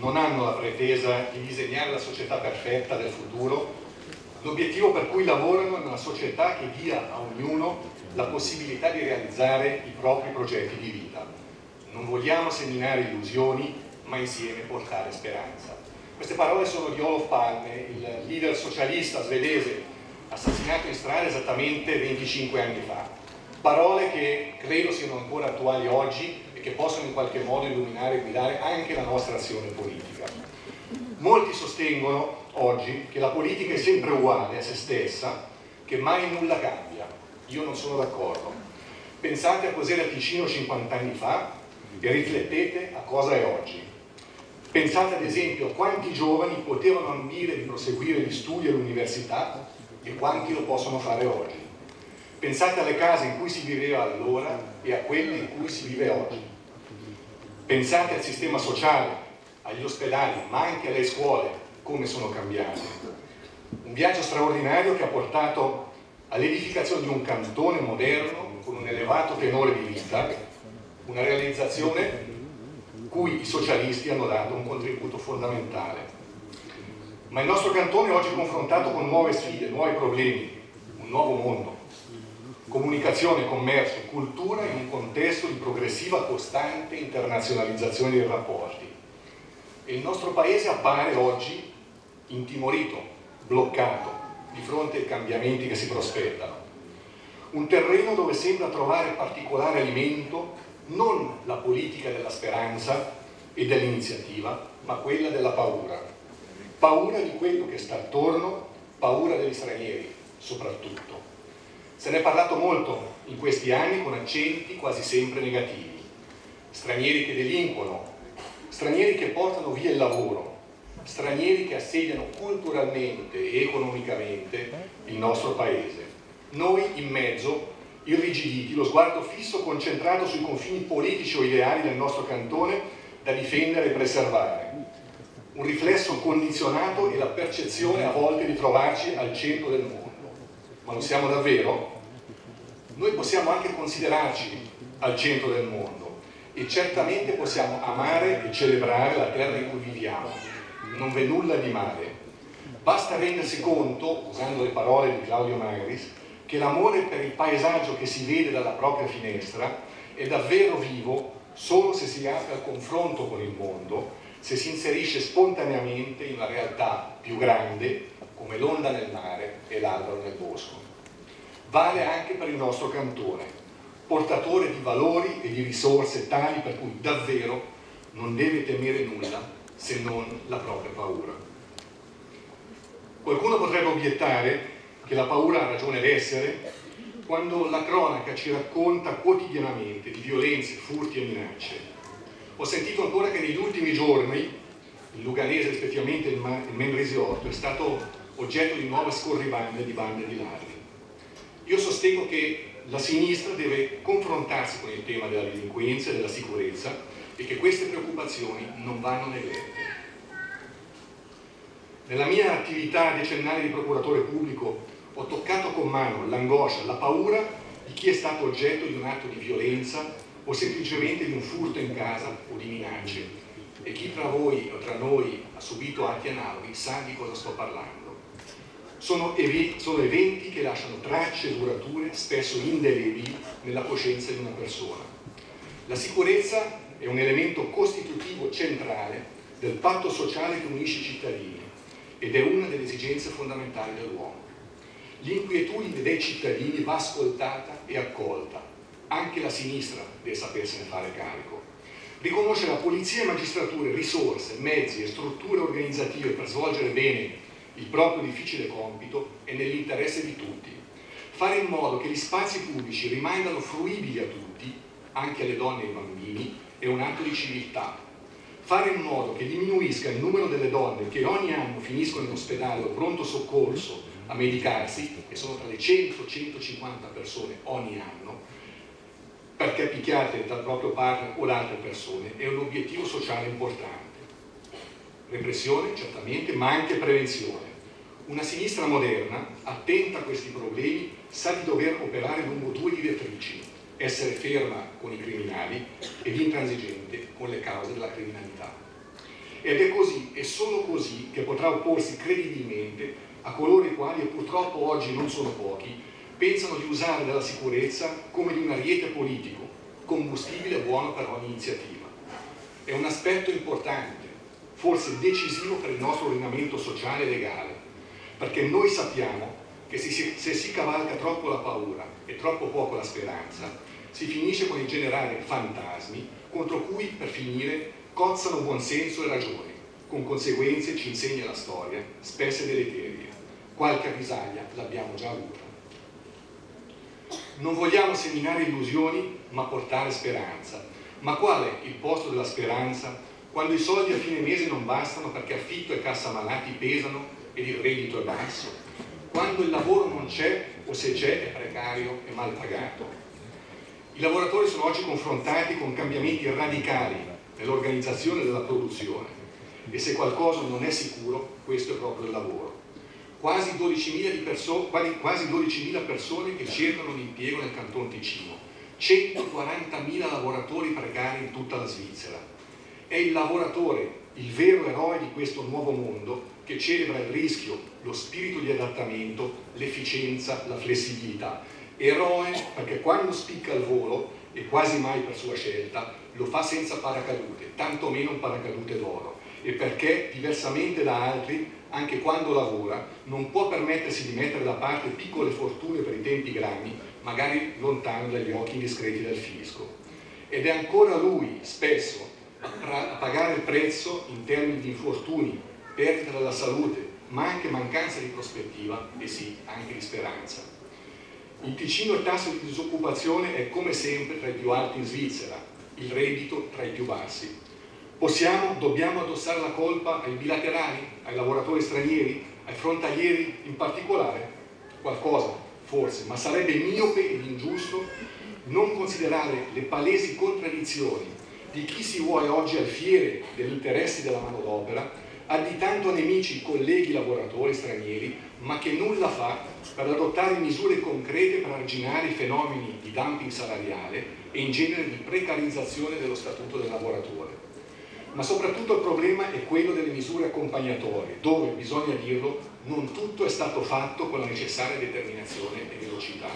non hanno la pretesa di disegnare la società perfetta del futuro, l'obiettivo per cui lavorano è una società che dia a ognuno la possibilità di realizzare i propri progetti di vita. Non vogliamo seminare illusioni, ma insieme portare speranza. Queste parole sono di Olof Palme, il leader socialista svedese, assassinato in strada esattamente 25 anni fa. Parole che credo siano ancora attuali oggi e che possono in qualche modo illuminare e guidare anche la nostra azione politica. Molti sostengono oggi che la politica è sempre uguale a se stessa, che mai nulla cambia. Io non sono d'accordo. Pensate a cos'era Ticino 50 anni fa e riflettete a cosa è oggi. Pensate ad esempio a quanti giovani potevano ambire di proseguire gli studi all'università e quanti lo possono fare oggi. Pensate alle case in cui si viveva allora e a quelle in cui si vive oggi. Pensate al sistema sociale, agli ospedali, ma anche alle scuole, come sono cambiate. Un viaggio straordinario che ha portato all'edificazione di un cantone moderno con un elevato tenore di vita, una realizzazione cui i socialisti hanno dato un contributo fondamentale. Ma il nostro cantone è oggi confrontato con nuove sfide, nuovi problemi, un nuovo mondo comunicazione, commercio, cultura in un contesto di progressiva costante internazionalizzazione dei rapporti. E il nostro paese appare oggi intimorito, bloccato di fronte ai cambiamenti che si prospettano. Un terreno dove sembra trovare particolare alimento non la politica della speranza e dell'iniziativa, ma quella della paura. Paura di quello che sta attorno, paura degli stranieri soprattutto se ne è parlato molto in questi anni con accenti quasi sempre negativi. Stranieri che delinquono, stranieri che portano via il lavoro, stranieri che assediano culturalmente e economicamente il nostro paese. Noi in mezzo, irrigiditi, lo sguardo fisso concentrato sui confini politici o ideali del nostro cantone da difendere e preservare. Un riflesso condizionato e la percezione a volte di trovarci al centro del mondo ma lo siamo davvero? Noi possiamo anche considerarci al centro del mondo e certamente possiamo amare e celebrare la terra in cui viviamo. Non v'è nulla di male. Basta rendersi conto, usando le parole di Claudio Magris, che l'amore per il paesaggio che si vede dalla propria finestra è davvero vivo solo se si apre al confronto con il mondo, se si inserisce spontaneamente in una realtà più grande come l'onda nel mare e l'albero nel bosco. Vale anche per il nostro cantone, portatore di valori e di risorse tali per cui davvero non deve temere nulla se non la propria paura. Qualcuno potrebbe obiettare che la paura ha ragione d'essere quando la cronaca ci racconta quotidianamente di violenze, furti e minacce. Ho sentito ancora che negli ultimi giorni il Luganese, rispettivamente il, Mendrisiotto, è stato oggetto di nuove scorribande di bande di ladri. Io sostengo che la sinistra deve confrontarsi con il tema della delinquenza e della sicurezza e che queste preoccupazioni non vanno negate. Nella mia attività decennale di procuratore pubblico ho toccato con mano l'angoscia, la paura di chi è stato oggetto di un atto di violenza o semplicemente di un furto in casa o di minacce. E chi tra voi o tra noi ha subito atti analoghi sa di cosa sto parlando sono, ev sono eventi che lasciano tracce durature, spesso indelebili, nella coscienza di una persona. La sicurezza è un elemento costitutivo centrale del patto sociale che unisce i cittadini ed è una delle esigenze fondamentali dell'uomo. L'inquietudine dei cittadini va ascoltata e accolta. Anche la sinistra deve sapersene fare carico. Riconoscere la polizia e magistratura risorse, mezzi e strutture organizzative per svolgere bene il proprio difficile compito è nell'interesse di tutti. Fare in modo che gli spazi pubblici rimangano fruibili a tutti, anche alle donne e ai bambini, è un atto di civiltà. Fare in modo che diminuisca il numero delle donne che ogni anno finiscono in ospedale o pronto soccorso a medicarsi, che sono tra le 100 e 150 persone ogni anno, perché picchiate dal proprio partner o da altre persone, è un obiettivo sociale importante. Repressione, certamente, ma anche prevenzione. Una sinistra moderna, attenta a questi problemi, sa di dover operare lungo due direttrici, essere ferma con i criminali ed intransigente con le cause della criminalità. Ed è così, e solo così, che potrà opporsi credibilmente a coloro i quali, purtroppo oggi non sono pochi, pensano di usare della sicurezza come di un ariete politico, combustibile buono per ogni iniziativa. È un aspetto importante, forse decisivo per il nostro ordinamento sociale e legale, perché noi sappiamo che se si cavalca troppo la paura e troppo poco la speranza, si finisce con il generare fantasmi contro cui, per finire, cozzano buonsenso e ragione, con conseguenze, ci insegna la storia, spesse deleterie. Qualche avvisaglia l'abbiamo già avuta. Non vogliamo seminare illusioni, ma portare speranza. Ma qual è il posto della speranza quando i soldi a fine mese non bastano perché affitto e cassa malati pesano ed il reddito è basso? Quando il lavoro non c'è o se c'è è precario e mal pagato? I lavoratori sono oggi confrontati con cambiamenti radicali nell'organizzazione della produzione e se qualcosa non è sicuro, questo è proprio il lavoro. Quasi 12.000 perso quasi 12 persone che cercano un impiego nel Canton Ticino, 140.000 lavoratori precari in tutta la Svizzera. È il lavoratore, il vero eroe di questo nuovo mondo che celebra il rischio, lo spirito di adattamento, l'efficienza, la flessibilità. Eroe perché quando spicca il volo, e quasi mai per sua scelta, lo fa senza paracadute, tantomeno un paracadute d'oro, e perché, diversamente da altri, anche quando lavora, non può permettersi di mettere da parte piccole fortune per i tempi grandi, magari lontano dagli occhi indiscreti del fisco. Ed è ancora lui, spesso, a pagare il prezzo in termini di infortuni, perdita della salute, ma anche mancanza di prospettiva e sì, anche di speranza. In Ticino il tasso di disoccupazione è come sempre tra i più alti in Svizzera, il reddito tra i più bassi. Possiamo, dobbiamo addossare la colpa ai bilaterali, ai lavoratori stranieri, ai frontalieri in particolare? Qualcosa, forse, ma sarebbe miope ed ingiusto non considerare le palesi contraddizioni di chi si vuole oggi al fiere degli interessi della manodopera, additando nemici colleghi lavoratori stranieri ma che nulla fa per adottare misure concrete per arginare i fenomeni di dumping salariale e in genere di precarizzazione dello statuto del lavoratore. Ma soprattutto il problema è quello delle misure accompagnatorie, dove, bisogna dirlo, non tutto è stato fatto con la necessaria determinazione e velocità.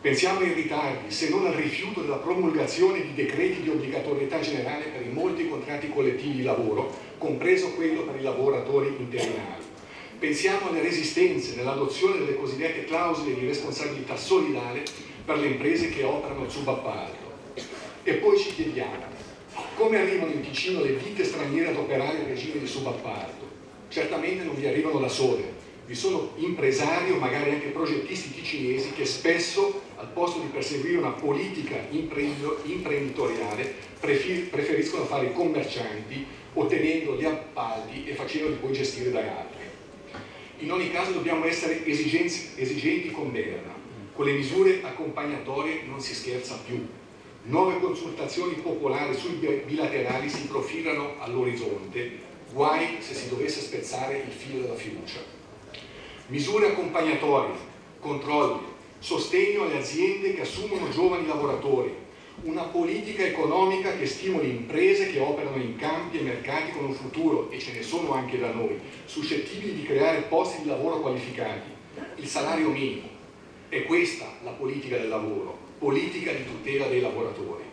Pensiamo ai ritardi, se non al rifiuto della promulgazione di decreti di obbligatorietà generale per i molti contratti collettivi di lavoro, compreso quello per i lavoratori interinali Pensiamo alle resistenze nell'adozione delle cosiddette clausole di responsabilità solidale per le imprese che operano subappalto. E poi ci chiediamo, come arrivano in Ticino le ditte straniere ad operare in regime di subappalto? Certamente non vi arrivano da sole, vi sono impresari o magari anche progettisti ticinesi che spesso, al posto di perseguire una politica imprenditoriale, preferiscono fare i commercianti, ottenendo gli appalti e facendoli poi gestire da altri. In ogni caso dobbiamo essere esigenti con Berna. Con le misure accompagnatorie non si scherza più. Nuove consultazioni popolari sui bilaterali si profilano all'orizzonte, guai se si dovesse spezzare il filo della fiducia. Misure accompagnatorie, controlli, sostegno alle aziende che assumono giovani lavoratori, una politica economica che stimoli imprese che operano in campi e mercati con un futuro, e ce ne sono anche da noi, suscettibili di creare posti di lavoro qualificati, il salario minimo. È questa la politica del lavoro, politica di tutela dei lavoratori.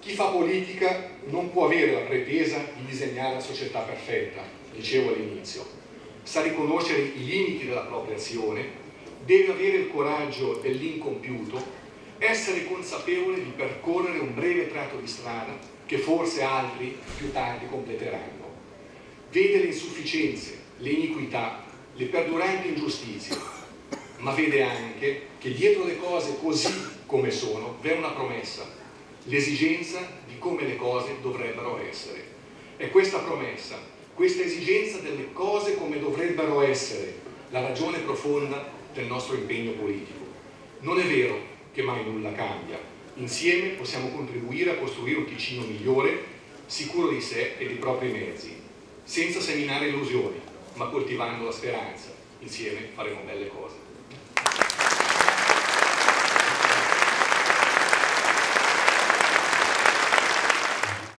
Chi fa politica non può avere la pretesa di disegnare la società perfetta, dicevo all'inizio, sa riconoscere i limiti della propria azione, deve avere il coraggio dell'incompiuto essere consapevole di percorrere un breve tratto di strada che forse altri più tardi completeranno. Vede le insufficienze, le iniquità, le perduranti ingiustizie, ma vede anche che dietro le cose così come sono v'è una promessa, l'esigenza di come le cose dovrebbero essere. È questa promessa, questa esigenza delle cose come dovrebbero essere, la ragione profonda del nostro impegno politico. Non è vero che mai nulla cambia. Insieme possiamo contribuire a costruire un Ticino migliore, sicuro di sé e dei propri mezzi, senza seminare illusioni, ma coltivando la speranza. Insieme faremo belle cose.